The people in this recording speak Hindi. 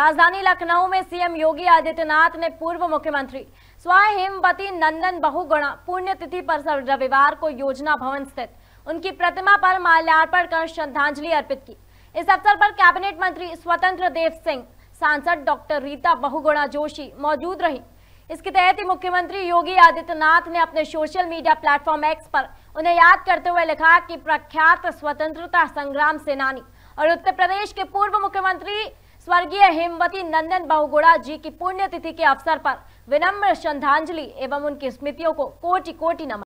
राजधानी लखनऊ में सीएम योगी आदित्यनाथ ने पूर्व मुख्यमंत्री स्वाय हेमवती नंदन बहुगुणा पुण्यतिथि पर रविवार को योजना भवन स्थित उनकी प्रतिमा पर माल्यार्पण कर श्रद्धांजलि अर्पित की। इस अवसर पर कैबिनेट मंत्री स्वतंत्र देव सिंह, सांसद डॉक्टर रीता बहुगुणा जोशी मौजूद रही। इसके तहत ही मुख्यमंत्री योगी आदित्यनाथ ने अपने सोशल मीडिया प्लेटफॉर्म एक्स पर उन्हें याद करते हुए लिखा कि प्रख्यात स्वतंत्रता संग्राम सेनानी और उत्तर प्रदेश के पूर्व मुख्यमंत्री स्वर्गीय हेमवती नंदन बहुगुड़ा जी की पुण्यतिथि के अवसर पर विनम्र श्रद्धांजलि एवं उनकी स्मृतियों को कोटि कोटि नमन